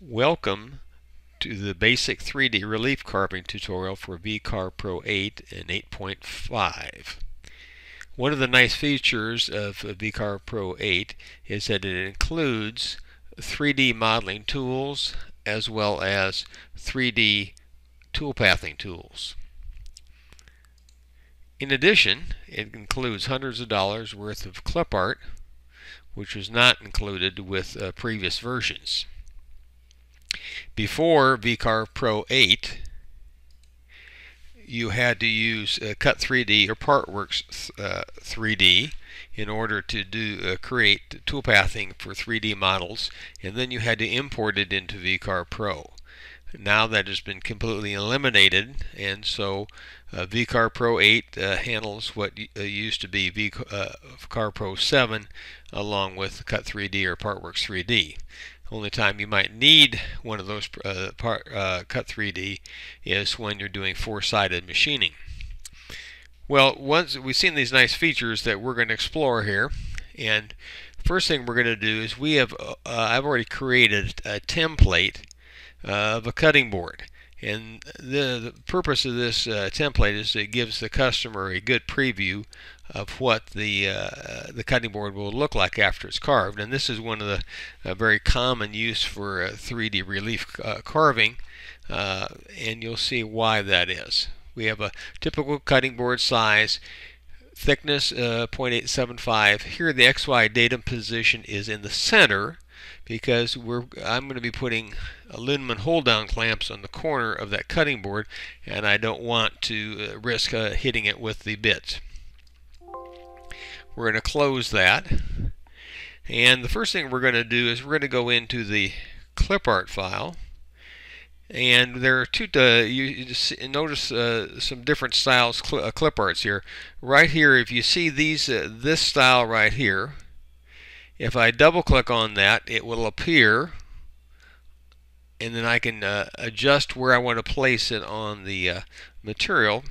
Welcome to the basic 3D relief carving tutorial for VCarve Pro 8 and 8.5. One of the nice features of VCarve Pro 8 is that it includes 3D modeling tools as well as 3D toolpathing tools. In addition, it includes hundreds of dollars worth of clip art, which was not included with uh, previous versions. Before VCarve Pro 8, you had to use uh, Cut 3D or Partworks uh, 3D in order to do uh, create toolpathing for 3D models, and then you had to import it into VCarve Pro. Now that has been completely eliminated, and so uh, VCarve Pro 8 uh, handles what uh, used to be VCarve Pro 7 along with Cut 3D or Partworks 3D. Only time you might need one of those uh, part, uh, Cut 3D is when you're doing four-sided machining. Well, once we've seen these nice features that we're going to explore here, and first thing we're going to do is we have uh, I've already created a template of a cutting board. And the, the purpose of this uh, template is it gives the customer a good preview of what the uh, the cutting board will look like after it's carved. And this is one of the uh, very common use for 3D relief uh, carving, uh, and you'll see why that is. We have a typical cutting board size thickness uh, 0.875. Here the XY datum position is in the center because we're I'm going to be putting aluminum hold down clamps on the corner of that cutting board and I don't want to uh, risk uh, hitting it with the bits. We're going to close that and the first thing we're going to do is we're going to go into the clip art file and there are two uh, you, you notice uh, some different styles cl uh, clip arts here right here if you see these uh, this style right here if I double click on that, it will appear and then I can uh, adjust where I want to place it on the uh, material.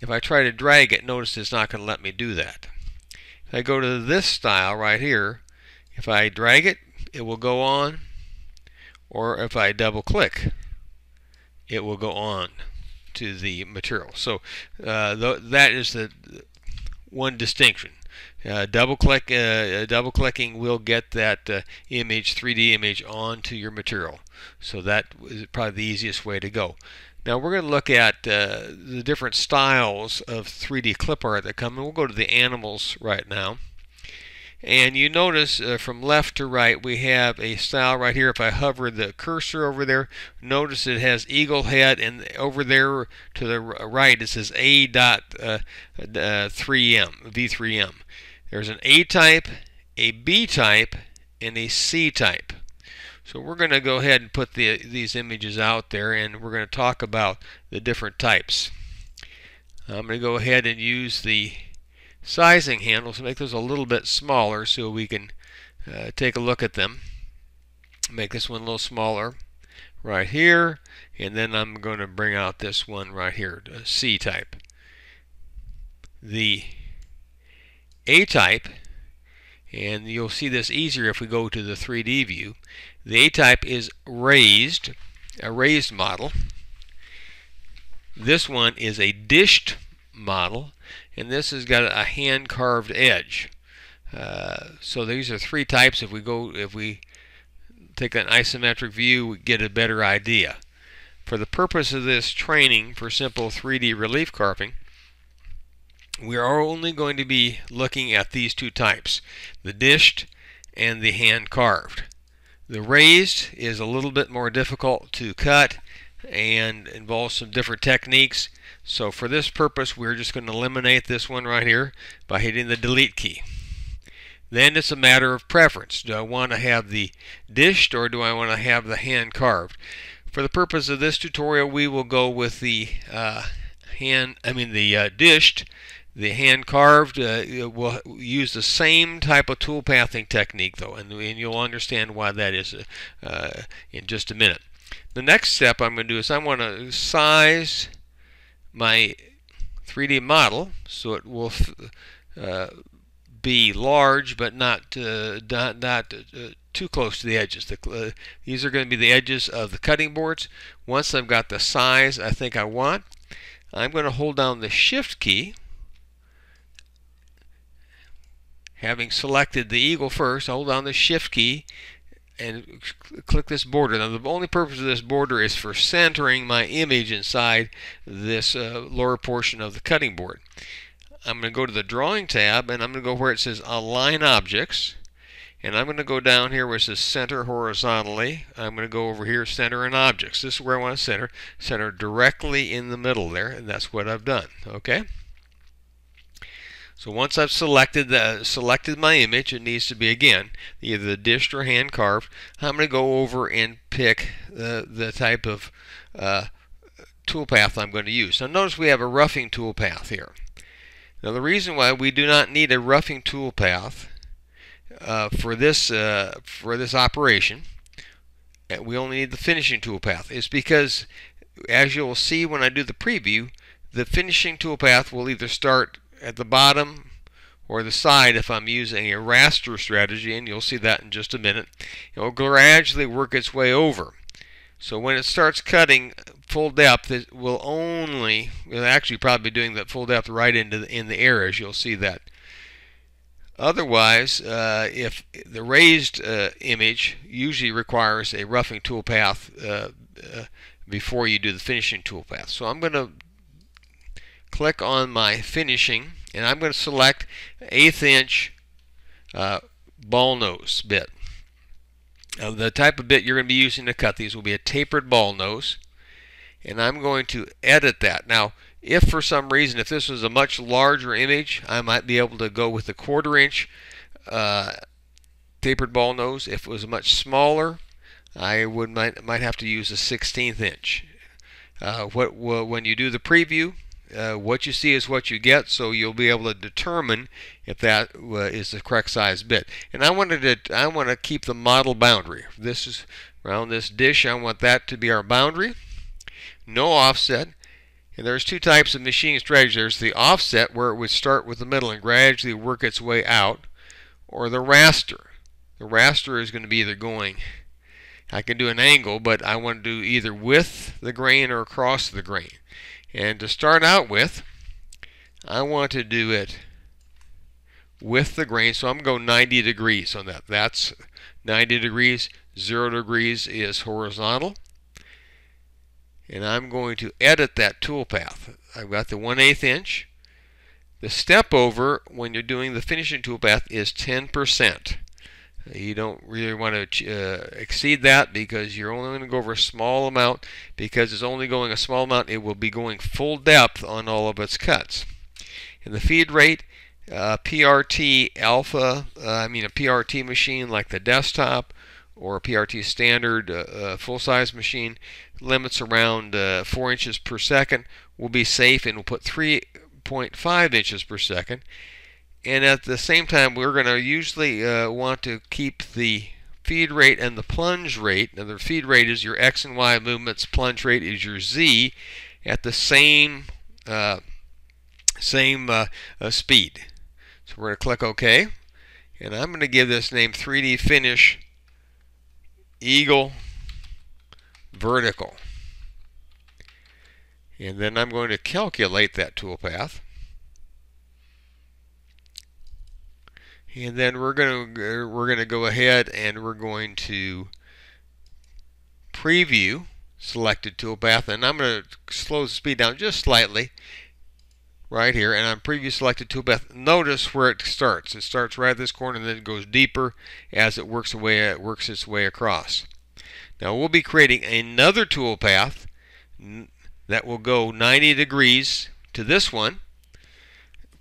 If I try to drag it, notice it's not going to let me do that. If I go to this style right here, if I drag it, it will go on, or if I double click, it will go on to the material. So uh, th that is the one distinction. Uh, double click, uh, uh, double clicking will get that uh, image, 3D image, onto your material. So that is probably the easiest way to go. Now we're going to look at uh, the different styles of 3D clip art that come, and we'll go to the animals right now. And you notice uh, from left to right we have a style right here. If I hover the cursor over there, notice it has eagle head, and over there to the right it says A.3M, V3M. There's an A type, a B type, and a C type. So we're going to go ahead and put the, these images out there, and we're going to talk about the different types. I'm going to go ahead and use the sizing handles to make those a little bit smaller so we can uh, take a look at them. Make this one a little smaller right here and then I'm going to bring out this one right here, C type. The A type, and you'll see this easier if we go to the 3D view, the A type is raised, a raised model. This one is a dished model and this has got a hand carved edge. Uh, so these are three types. If we go, if we take an isometric view, we get a better idea. For the purpose of this training for simple 3D relief carving, we are only going to be looking at these two types, the dished and the hand carved. The raised is a little bit more difficult to cut and involves some different techniques. So for this purpose, we're just going to eliminate this one right here by hitting the delete key. Then it's a matter of preference. Do I want to have the dished or do I want to have the hand carved? For the purpose of this tutorial, we will go with the uh, hand, I mean the uh, dished. The hand carved uh, will use the same type of tool pathing technique though, and, and you'll understand why that is uh, in just a minute. The next step I'm going to do is I want to size my 3D model so it will uh, be large but not uh, not, not uh, too close to the edges. The, uh, these are going to be the edges of the cutting boards. Once I've got the size I think I want, I'm going to hold down the Shift key. Having selected the eagle first, hold down the Shift key and click this border. Now the only purpose of this border is for centering my image inside this uh, lower portion of the cutting board. I'm going to go to the drawing tab and I'm going to go where it says align objects and I'm going to go down here where it says center horizontally. I'm going to go over here center and objects. This is where I want to center. Center directly in the middle there and that's what I've done. Okay. So once I've selected the selected my image, it needs to be again either the dished or hand carved. I'm going to go over and pick the the type of uh, toolpath I'm going to use. Now notice we have a roughing toolpath here. Now the reason why we do not need a roughing toolpath uh, for this uh, for this operation, uh, we only need the finishing toolpath, is because as you'll see when I do the preview, the finishing toolpath will either start at the bottom or the side if I'm using a raster strategy, and you'll see that in just a minute. It will gradually work its way over. So when it starts cutting full depth, it will only, it'll actually probably be doing that full depth right into the, in the air, as you'll see that. Otherwise, uh, if the raised uh, image usually requires a roughing toolpath uh, uh before you do the finishing toolpath. So I'm going to click on my finishing and I'm going to select eighth inch uh, ball nose bit. Now, the type of bit you're going to be using to cut these will be a tapered ball nose and I'm going to edit that. Now if for some reason if this was a much larger image I might be able to go with a quarter inch uh, tapered ball nose. If it was much smaller I would might, might have to use a 16th inch. Uh, what when you do the preview uh, what you see is what you get, so you'll be able to determine if that uh, is the correct size bit. And I wanted to, I want to keep the model boundary. This is around this dish. I want that to be our boundary. No offset. And there's two types of machining strategy. There's the offset, where it would start with the middle and gradually work its way out, or the raster. The raster is going to be either going I can do an angle, but I want to do either with the grain or across the grain. And to start out with, I want to do it with the grain. So I'm going to go 90 degrees on that. That's 90 degrees. 0 degrees is horizontal. And I'm going to edit that toolpath. I've got the 1 8 inch. The step over when you're doing the finishing toolpath is 10%. You don't really want to uh, exceed that because you're only going to go over a small amount. Because it's only going a small amount, it will be going full depth on all of its cuts. And the feed rate, uh, PRT alpha, uh, I mean a PRT machine like the desktop or a PRT standard uh, uh, full-size machine, limits around uh, 4 inches per second will be safe and will put 3.5 inches per second and at the same time we're going to usually uh, want to keep the feed rate and the plunge rate. Now the feed rate is your x and y movements plunge rate is your z at the same uh, same uh, uh speed. So we're going to click OK. And I'm going to give this name 3D finish eagle vertical. And then I'm going to calculate that toolpath and then we're going to uh, we're going to go ahead and we're going to preview selected toolpath and I'm going to slow the speed down just slightly right here. And I'm preview selected toolpath notice where it starts. It starts right at this corner and then it goes deeper as it works away it works its way across. Now we'll be creating another toolpath that will go 90 degrees to this one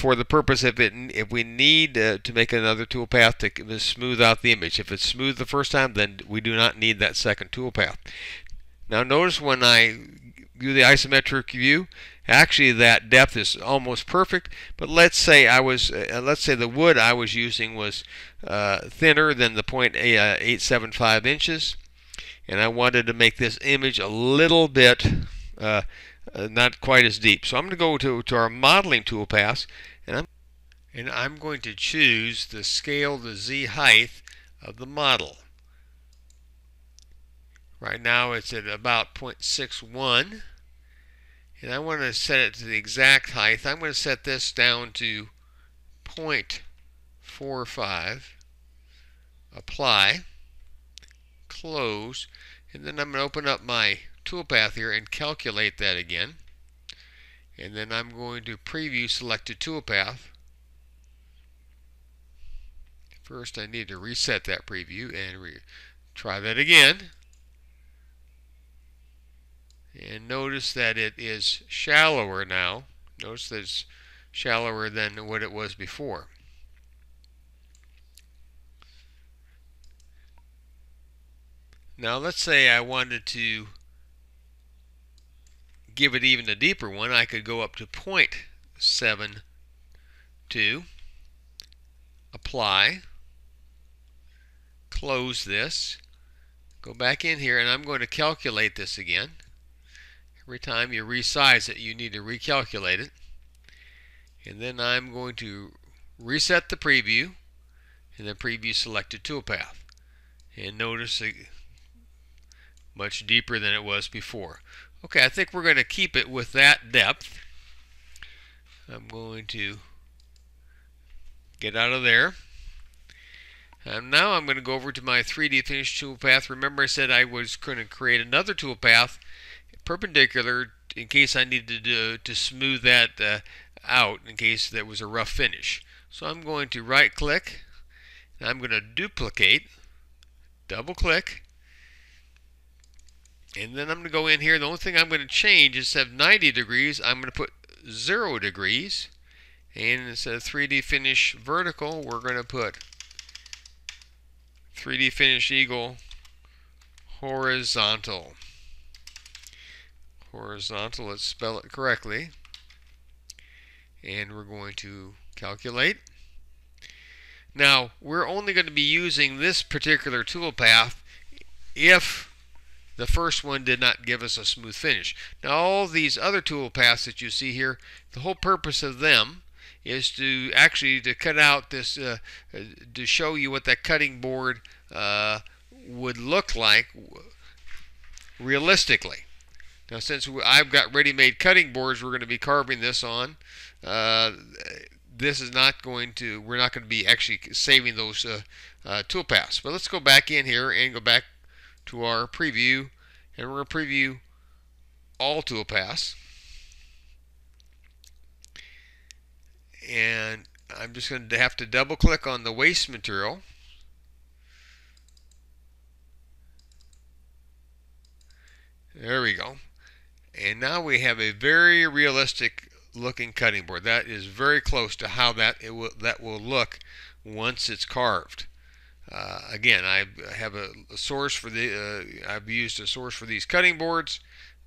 for the purpose if it if we need uh, to make another toolpath to smooth out the image. If it's smooth the first time, then we do not need that second toolpath. Now notice when I do the isometric view, actually that depth is almost perfect. But let's say I was, uh, let's say the wood I was using was uh, thinner than the 0.875 inches, and I wanted to make this image a little bit uh, uh, not quite as deep. So I'm going to go to, to our modeling toolpaths and I'm, and I'm going to choose the scale the Z height of the model. Right now it's at about 0.61 and I want to set it to the exact height. I'm going to set this down to 0.45 apply. Close. And then I'm going to open up my toolpath here and calculate that again and then I'm going to preview selected toolpath first I need to reset that preview and try that again and notice that it is shallower now. Notice that it's shallower than what it was before. Now let's say I wanted to give it even a deeper one. I could go up to 0.72, apply, close this, go back in here, and I'm going to calculate this again. Every time you resize it, you need to recalculate it. And then I'm going to reset the preview and then preview selected toolpath. And notice it much deeper than it was before. Okay, I think we're going to keep it with that depth. I'm going to get out of there. And now I'm going to go over to my 3D Finish toolpath. Remember I said I was going to create another toolpath perpendicular in case I needed to, to smooth that uh, out in case there was a rough finish. So I'm going to right click and I'm going to duplicate, double click, and then I'm going to go in here. The only thing I'm going to change is instead of 90 degrees, I'm going to put 0 degrees. And instead of 3D Finish Vertical, we're going to put 3D Finish Eagle Horizontal horizontal, let's spell it correctly. And we're going to calculate. Now, we're only going to be using this particular toolpath if the first one did not give us a smooth finish. Now, all these other toolpaths that you see here, the whole purpose of them is to actually to cut out this, uh, to show you what that cutting board uh, would look like realistically. Now since I've got ready-made cutting boards we're going to be carving this on, uh, this is not going to, we're not going to be actually saving those uh, uh, toolpaths. But let's go back in here and go back to our preview and we're going to preview all toolpaths. And I'm just going to have to double click on the waste material. There we go. And now we have a very realistic looking cutting board. That is very close to how that it will that will look once it's carved. Uh, again, I have a, a source for the uh, I've used a source for these cutting boards,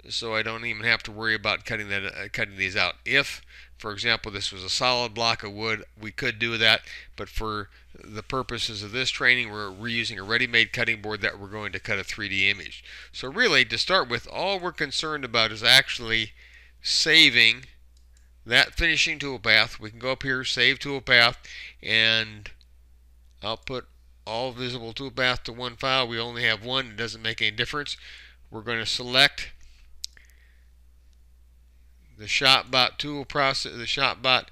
so I don't even have to worry about cutting that uh, cutting these out. If, for example, this was a solid block of wood, we could do that, but for the purposes of this training, we're reusing a ready-made cutting board that we're going to cut a 3D image. So really, to start with, all we're concerned about is actually saving that finishing toolpath. We can go up here, save toolpath, and I'll put all visible toolpath to one file. We only have one. It doesn't make any difference. We're going to select the ShopBot tool process, the ShopBot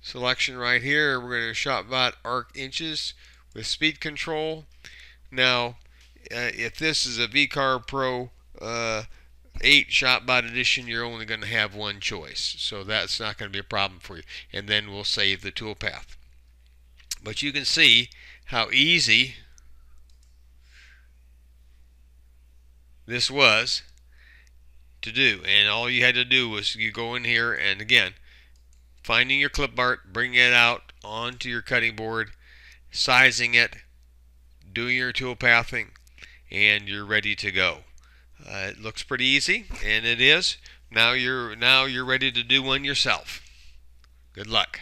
selection right here. We're going to ShopBot arc inches with speed control. Now, uh, if this is a VCarve Pro uh, 8 ShopBot edition, you're only going to have one choice. So that's not going to be a problem for you. And then we'll save the toolpath. But you can see how easy this was to do. And all you had to do was you go in here and again, finding your clip art, bringing it out onto your cutting board, sizing it, doing your tool pathing, and you're ready to go. Uh, it looks pretty easy, and it is. Now you're now you're ready to do one yourself. Good luck.